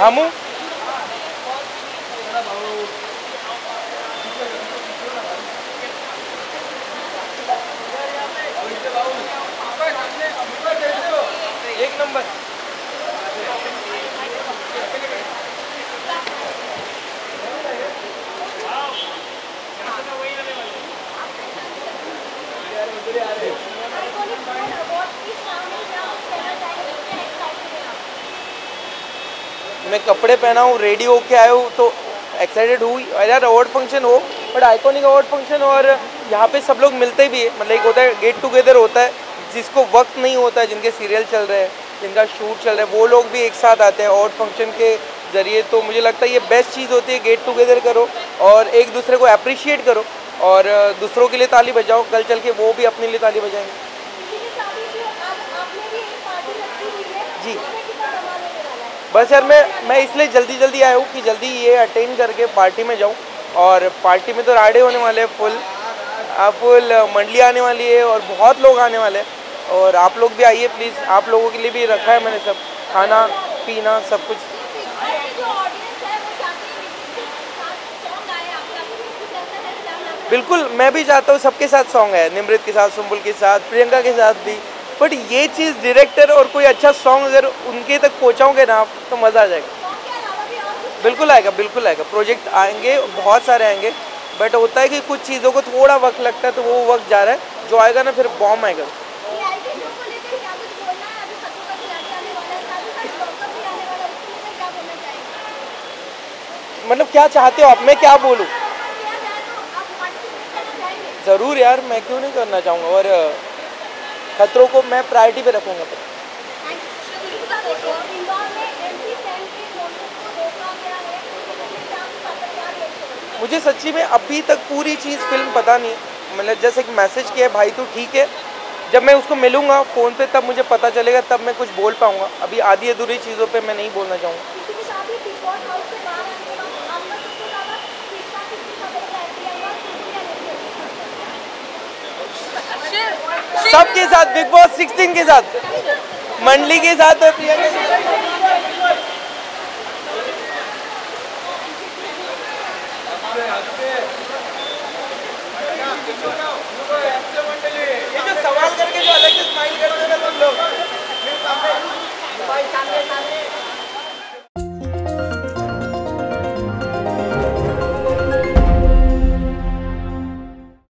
हमू एक नंबर। मैं कपड़े पहना हूँ रेडी होके आया हूँ तो एक्साइटेड हुई। यार अवार्ड फ़ंक्शन हो बट आइकॉनिक अवार्ड फ़ंक्शन और यहाँ पे सब लोग मिलते भी है। मतलब एक होता है गेट टुगेदर होता है, जिसको वक्त नहीं होता है जिनके सीरियल चल रहे हैं, जिनका शूट चल रहा है, वो लोग भी एक साथ आते हैं अवार्ड फ़ंक्शन के ज़रिए। तो मुझे लगता है ये बेस्ट चीज़ होती है गेट टुगेदर करो, और एक दूसरे को अप्रिशिएट करो, और दूसरों के लिए ताली बजाओ, कल चल के वो भी अपने लिए ताली बजाएँगे जी बस यार, मैं मैं इसलिए जल्दी जल्दी आया हूँ कि जल्दी ये अटेंड करके पार्टी में जाऊँ। और पार्टी में तो राडे होने वाले हैं, फुल। फुल, मंडली आने वाली है और बहुत लोग आने वाले हैं। और आप लोग भी आइए प्लीज़ आप लोगों के लिए भी रखा है मैंने सब। खाना, पीना, सब कुछ। बिल्कुल, मैं भी चाहता हूँ सबके साथ सॉन्ग है निमृत के साथ, सुम्बुल के साथ, प्रियंका के साथ भी। बट ये चीज़ डायरेक्टर और कोई अच्छा सॉन्ग अगर उनके तक पहुँचाओगे ना आप तो मज़ा आ जाएगा। बिल्कुल आएगा बिल्कुल आएगा। प्रोजेक्ट आएँगे, बहुत सारे आएँगे। बट होता है कि कुछ चीज़ों को थोड़ा वक्त लगता है तो वो वक्त जा रहा है। जो आएगा ना, फिर बॉम्ब आएगा। मतलब क्या चाहते हो आप? मैं क्या बोलूँ? ज़रूर यार, मैं क्यों नहीं करना चाहूँगा? और खतरों को मैं प्रायोरिटी पे रखूँगा। मुझे सच्ची में अभी तक पूरी चीज़ फ़िल्म पता नहीं। मतलब जैसे एक मैसेज किया भाई तो ठीक है? जब मैं उसको मिलूँगा फ़ोन पे तब मुझे पता चलेगा तब मैं कुछ बोल पाऊँगा। अभी आधी अधूरी चीज़ों पे मैं नहीं बोलना चाहूँगा। सबके साथ बिग बॉस सिक्सटीन के साथ, मंडली के साथ और प्रिया ये जो सवाल करके जो